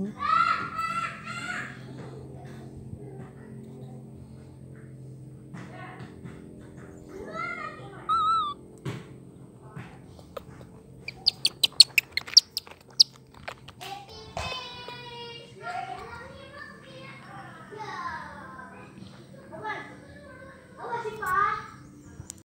Mm-hmm.